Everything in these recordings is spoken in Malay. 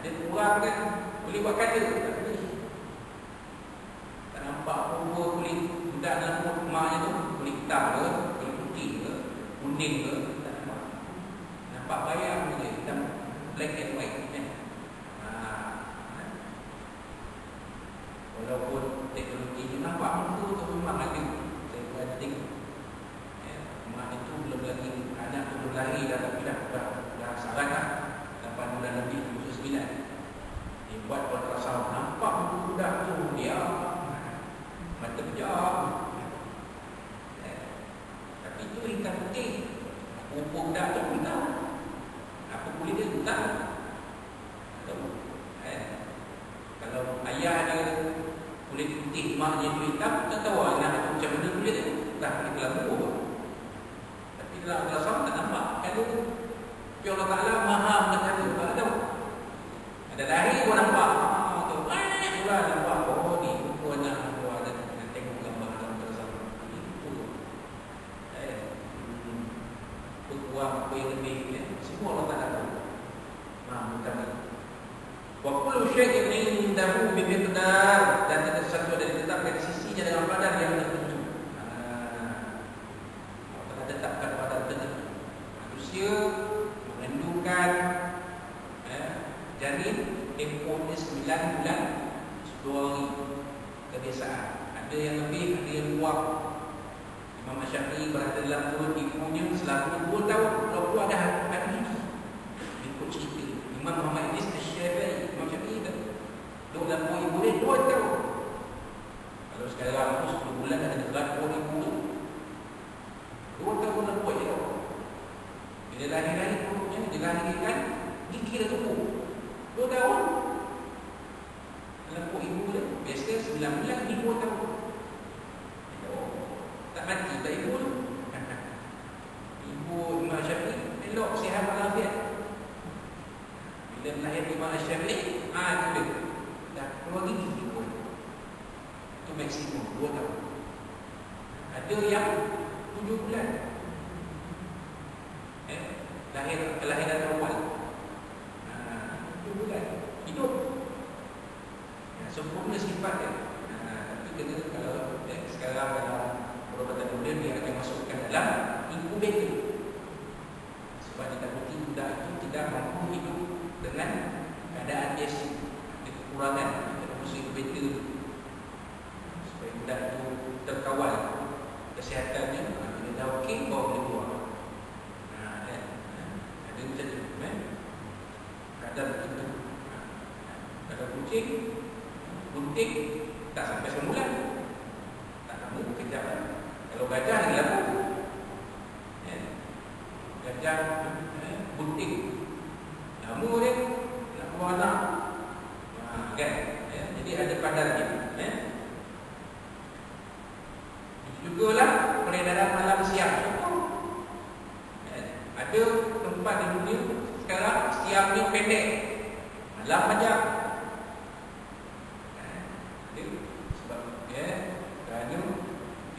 Ada kurang kan boleh buat kata tak boleh. Tak nampak apa kulit budak dalam perut maknya tu kulit hitam ke, kulit putih ke, kuning ke, tak nampak. Nampak bayang je hitam black and white kan. Ha. Walaupun teknologi ni nampak muka tu memang ada. Saya pernah tengok. Ya, mak itu belum lagi anak tu belum lahir dah tapi dah dah, dah salah dah. 8 bulan lebih usia 9. Dia buat ultrasound nampak muka budak tu dia mata pejam. Ya. Tapi itu hitam putih. Rupa budak tu pun tahu. Apa kulit dia pun tahu. Tahu. Eh. Kalau ayah dia kulit putih, maknya tu hitam, tak tahu anak tu macam mana kulit dia. Dah, dia telah berubah. Tapi dalam ultrasound tak nampak. Kalau Ya Allah Ta'ala maha mengetahui Tak tahu Ada lahir pun nampak Ah, tu. Eh, itulah nampak Oh ni Rupa anak aku ada Kita tengok gambar dalam ultrasound Itu Eh apa yang lebih eh. Semua Allah Ta'ala tahu Maha mengetahui Wa kullu syai'in indahu bi miqdar dan tidak sesuatu ada ditetapkan di sisinya dengan badan yang tertentu. Ah. Tetapkan badan tertentu. Manusia mengandungkan eh, janin tempohnya 9 bulan 10 hari kebiasaan. Ada yang lebih, ada yang kurang. Imam Syafi'i berada dalam perut ibunya selama 2 tahun. Kalau ada hari ikut cerita Imam Muhammad Idris Al-Syafi'i Imam Syafi'i kan Dua dalam perut ibu dia dua tahun Sekarang tu 10 bulan ada dalam perut ibu tu Dua tahun dalam perut dia Bila lahir-lahir perutnya Dia Gigi dah tumbuh Dua tahun. Dalam perut ibu dia Biasa 9 bulan Ini dua tahun. Oh, Tak mati tak ibu tu. Ibu Imam Syafi'i Elok sihat walafiat. Bila lahir Imam Syafi'i Ah itu dia Dah keluar gigi pun Itu maksimum 2 tahun. Ada yang 7 bulan. Eh, Lahir Kelahiran awal ah, 7 bulan Hidup. Ya, Sempurna sifat dia. Ah, Tapi kena kalau eh, Sekarang Perubatan muda Dia akan masukkan dalam Incubator Sebab dia bukti budak itu Tidak mampu hidup dengan keadaan ada kekurangan dalam musim beta supaya budak itu terkawal kesihatannya bila dah okey bawa boleh keluar ha, kan? ha. kalau kucing gunting tak sampai sebulan tak lama kejap kan? kalau gajah lagi lama kan? gajah eh, gunting Lama dia nak buang anak. Ha, kan? Ya, jadi ada kadarnya. Ya. Juga lah peredaran malam siang. Ya. Ada tempat di dunia sekarang siang ni pendek. Malam panjang. Ya. Sebab ya, kerana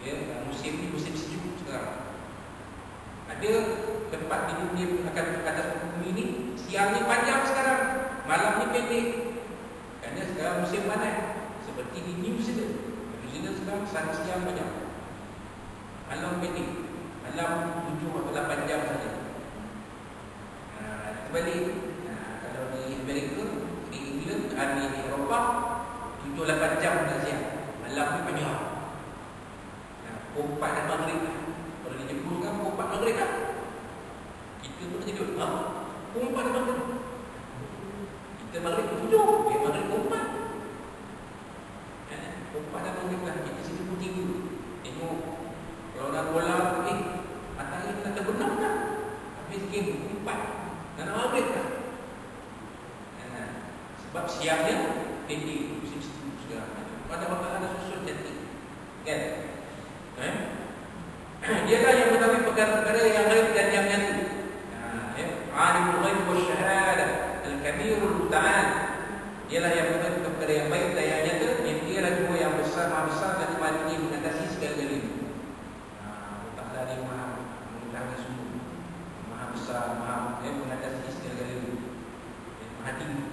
ya, musim ni musim sejuk sekarang. Ada tempat di dunia akan atas bumi ni siang ni panjang sekarang, malam ni pendek. Kerana sekarang musim panas. Seperti di New Zealand. New Zealand sekarang sana siang panjang. Malam pendek. Malam 7 atau 8 jam saja. Ha, kembali ha, kalau di Amerika, di England, di Eropah 7-8 jam dah siang. Malam ni panjang. Ha, Pompat dan maghrib. Kalau di Jepun kan pompat maghrib kan? Kita pun tidur. Ha? Pompat dan maghrib. Kita maghrib tujuh. Dia maghrib pompat. Eh, pompat dan maghrib lah. Kita sini pun tiga. Tengok. Kalau nak bola, eh, matahari nak terbenam tak? Habis game pompat. Dan nak maghrib tak? Eh, sebab siangnya, tinggi. Musim sejuk sekarang. Pada waktu ada susun cantik. Kan? Eh? Dialah yang mengetahui perkara-perkara yang ghaib dan yang nyata. Ya, alimul ghaib wa syahadah, al-kabirul muta'al. Dialah yang mengetahui perkara yang baik dan yang nyata, yang dialah Tuhan yang besar, maha besar dan maha tinggi mengatasi segala-galanya. Allah Ta'ala dia maha mengetahui semua. Maha besar, maha ya, mengatasi segala-galanya. Ya, maha tinggi.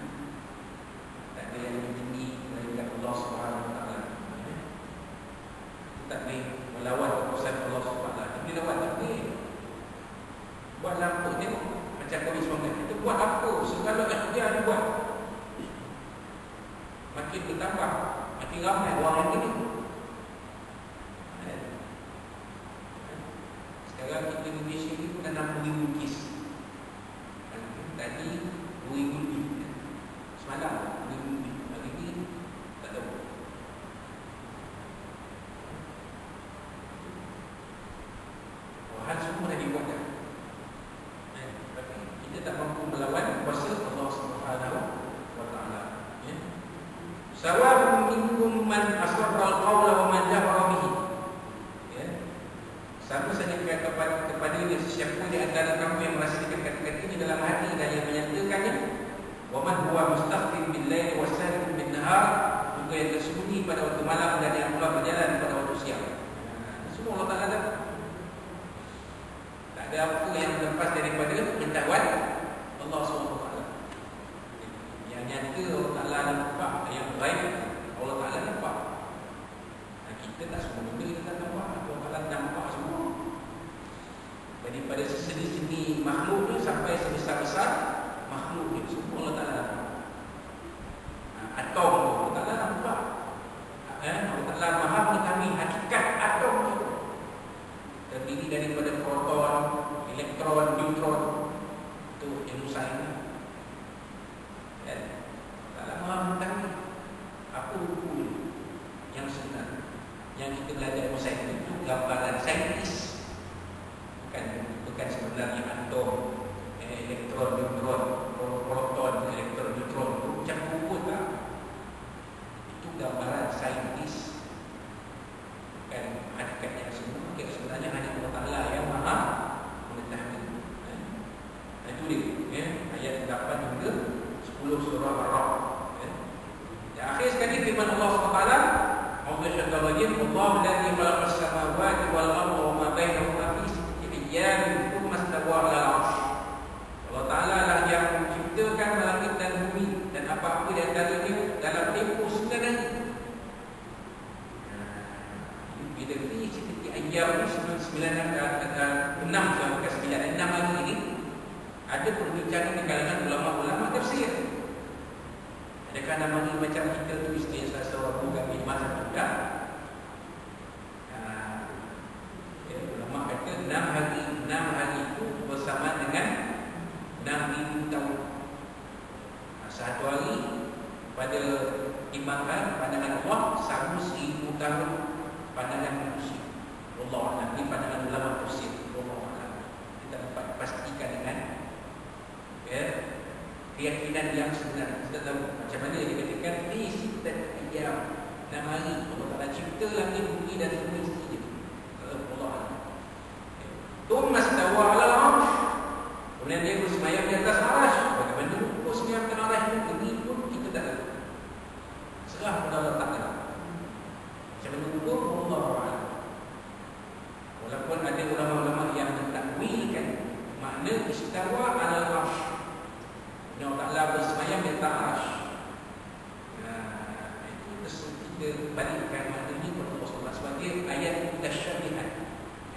lewat tapi buat lampu ni macam kami semua kita buat apa segala yang dia buat. Makin bertambah makin ramai. Nahar juga yang tersembunyi pada waktu malam dan yang pula berjalan pada waktu siang. Ha, Semua Allah Taala. Tak ada apa yang lepas daripada pengetahuan Allah SWT. Yang nyata Allah Taala nampak, yang baik Allah Taala nampak. Dan kita tak semua benda kita tak nampak, Allah Taala nampak semua. Daripada seseni-seni makhluk ni sampai sebesar-besar makhluk ni semua Allah Taala nampak. Ha, Atom tu Allah Taala nampak. Eh, Allah Taala maha mengetahui hakikat atom tu. Terdiri daripada proton, elektron, neutron. Itu ilmu sains. Dan tak lama mengetahui apa hukum yang sebenar. Yang kita belajar ilmu sains itu gambaran saintis. Bukan bukan sebenarnya atom, eh, elektron, neutron, proton, elektron, neutron itu buku tak? Itu gambaran saintis. Bukan hakikatnya semua. Hakikat sebenarnya hanya Allah Taala yang maha mengetahui. Eh. Itu dia. Ya. Ayat 8 hingga 10 surah Ar-Ra'd. Ya. Yang akhir sekali firman Allah SWT Allah syaitan rajim Allah alladhi khalaqas samawati wal arda wa ma bainahuma fi sittati ayyamin thumma istawa 'ala al-'arsy. Allah Taala lah yang menciptakan langit dan bumi dan apa-apa di antaranya dalam tempoh sembilan hari. Bila fi sittati ayyam sembilan sembilan enam bukan sembilan enam hari ini ada perbincangan di kalangan ulama-ulama tafsir. Adakah nama ini macam kita tulis di salah seorang buku kami masa muda? Ya, ulama kata enam hari enam hari itu bersama dengan enam ribu tahun. Ha, Satu hari pada timbangan pandangan Allah sama seribu tahun pandangan manusia. Allah nanti pandangan ulama tafsir. Allah kita dapat pastikan dengan ya, keyakinan yang sebenar kita tahu macam mana dia katakan fi sittat ayyam enam hari Allah Taala cipta langit bumi dan bumi saja Allah Tumma stawa ala al-arsh Kemudian dia bersemayam di atas arsh Bagaimana hukum semayam di arsh itu Ini pun kita tak tahu Serah pada Allah Ta'ala Macam mana hukum Allah Ta'ala Walaupun ada ulama-ulama yang mentakwilkan Makna istawa ala al-arsh yang Ta'ala bersemayam di atas arsh Nah, itu terus kita balikkan ini kepada Allah SWT sebagai ayat tasyabihat.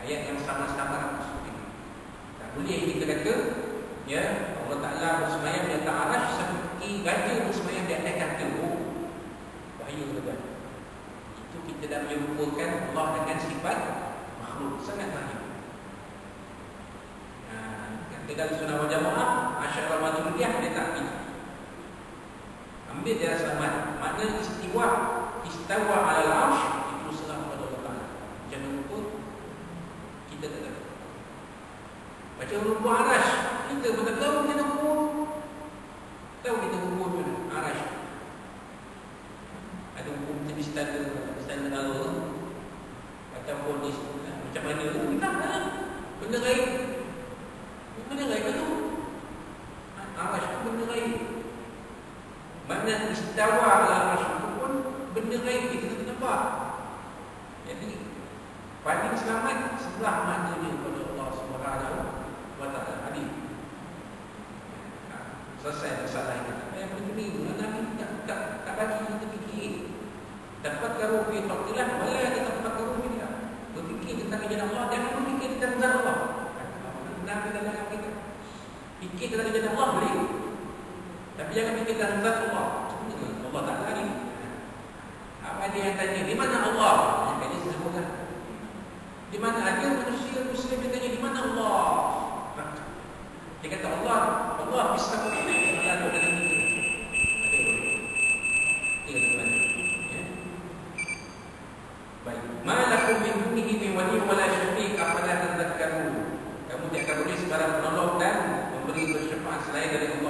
Ayat yang sama-sama Tak boleh kita kata Ya, Allah Ta'ala bersemayam di atas arsh Seperti raja bersemayam di atas kata Oh, bahaya tuan Itu kita dah menyerupakan Allah dengan sifat makhluk. Sangat bahaya. Kata dalam sunnah wal jamaah Asyarah maturidiyah dia tak pilih Ambil dia selamat Makna istiwa Istawa ala al-arsh Itu selamat pada Allah Ta'ala. Jangan lupa Kita tak tahu Baca huruf arash Kita pun tak tahu kita huruf Tahu kita huruf mana? Arash Ada hukum jenis tanda Standar Allah. Ataupun Macam mana? Lah. Benda lain Benda lain itu Arash itu benda lain Makna istawa ala arash pun Benda lain kita tak nampak Jadi Paling selamat setelah maknanya kepada Allah Subhanahu wa taala. Hadis. Selesai masalah kita. Yang begini Nabi tak tak tak bagi kita fikir. Dapat karu fi fadilah wala dapat karu fi Berfikir tentang jalan Allah dan berfikir tentang Allah. Nabi dalam kita. Fikir tentang jalan Allah boleh. Tapi jangan fikir tentang Allah. Allah tak ada. Ada yang tanya, di mana Allah? Yang saya sebutkan. Di mana ada manusia Muslim yang tanya, di mana Allah? Dia kata Allah, Allah bisa Allah ada dalam itu. Ada. Dia kata mana? Ya. Baik. Malakum min dunihi min wali wala syafiq afala tadhakkarun. Kamu tidak boleh sebarang penolong dan memberi bersyafaat selain dari Allah